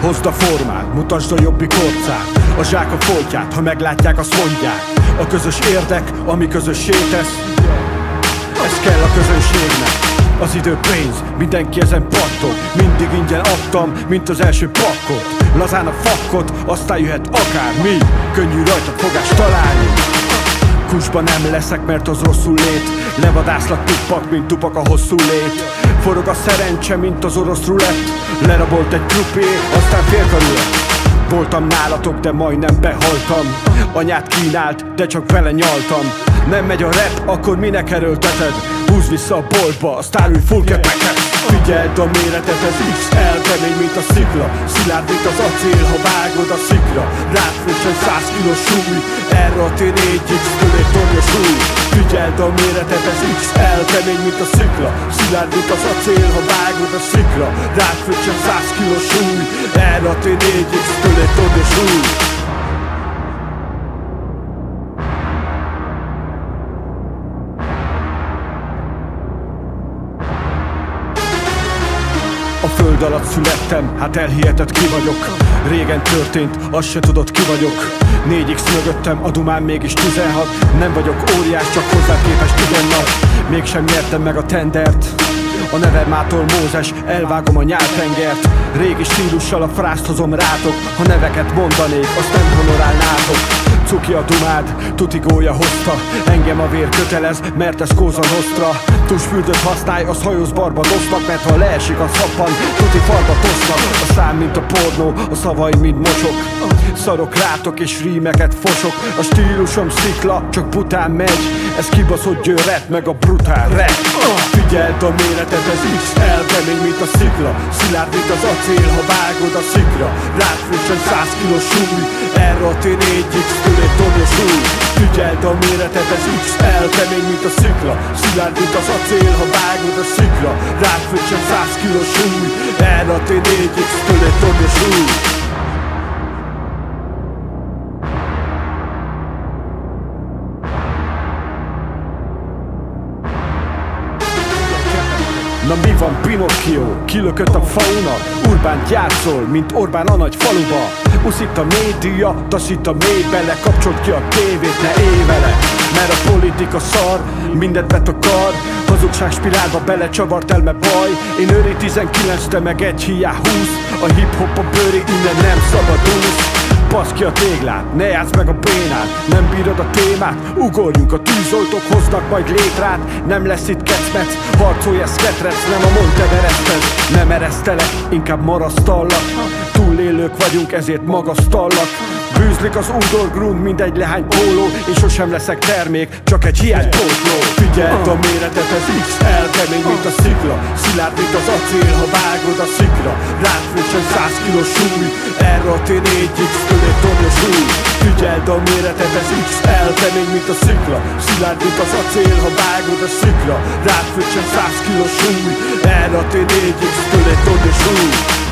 Hozd a formát, mutasd a jobbik orcát A zsák a foltját, ha meglátják, azt mondják A közös érdek, ami közössé tesz. Ez kell a közönségnek. Az idő pénz, mindenki ezen pattog. Mindig ingyen adtam, mint az első pakkot. Lazán a fakkot, aztán jöhet akármi. Könnyű rajta fogást találni. Kusban nem leszek, mert az rosszul lét. Levadászlak tupak, mint tupak a hosszú lét Forog a szerencse, mint az orosz rulett. Lerabolt egy krupé, aztán félkarulett Voltam nálatok, de majdnem behaltam. Anyát kínált, de csak vele nyaltam. Nem megy a rep, akkor minek erőlteted? Húz vissza a boltba, aztán új full kepeket. Figyeld a méretet, ez XL kemény, mint a szikla. Szilárd, mint az acél, ha vágod a szikra. Rád frissen 100 kilós súly. Erre a T4X től egy tornyos súly A méretet, ez XL kemény, mint a szikla. Szilárd, mint az acél, ha vágod a szikra Rád frissen 100 kilós súly Erre a T4X től egy tornyos súly A föld alatt születtem, hát elhihetett ki vagyok. Régen történt, azt se tudod ki vagyok 4x mögöttem, a dumám mégis 16 Nem vagyok óriás, csak hozzá képest igen nagy Mégsem nyertem meg a tendert a nevemától Mózes, elvágom a nyáltengert Régi stílussal a frászt hozom rátok. Ha neveket mondanék, azt nem honorálnátok. Cuki a dumád, tutigója hozta. Engem a vér kötelez, mert ez Kóza Nostra. Tusfürdőt használj, az hajóz barba dosznak Mert ha leesik a szappan, tuti falba tosznak A szám mint a pornó, a szavai mint mocsok. Szarok rátok és rímeket fosok. A stílusom szikla, csak bután megy Ez kibaszott győret, meg a brutál rap Figyeld a méretet, ez XL kemény, mint a szikla. Szilárd, mint az acél, ha vágod a szikra. Rád frissen 100 kilós súly. Erre a T4X től egy tornyos súly Figyeld a méretet, ez XL kemény, mint a szikla. Szilárd, mint az acél, ha vágod a szikra. Rád frissen 100 kilós súly. Erre a T4X től egy tornyos Na mi van Pinocchio? Kilökött a fauna. Urbán játszol, mint Orbán a nagy faluba. Uszít a média, taszít a mély Kapcsolt ki a tévét, ne élj vele Mert a politika szar, mindent betakar Hazugság spirálba belecsavart elme baj. Én őri 19, te meg egy hiá 20 A hip-hop a bőri, innen nem szabadulsz Basz ki a téglát, ne játsz meg a bénát. Nem bírod a témát, ugorjunk A tűzoltók hoznak majd létrát. Nem lesz itt kecmec, harcolj ez ketrec Nem a Monteverested, nem eresztelek Inkább marasztallak. Túlélők vagyunk, ezért magasztallak. Bűzlik az underground, mindegy lehány póló Én sosem leszek termék, csak egy hiánypótló Figyeld a méretet, ez XL kemény, mint a szikla. Szilárd, mint az acél, ha vágod a szikra. Rád frissen 100 kilós súly Erre a T4X Figyeld a méretet, ez XL kemény, mint a szikla. Szilárd, mint az acél, ha vágod a szikra Rád frissen 100 kilós súly Erre a T4X től egy tornyos súly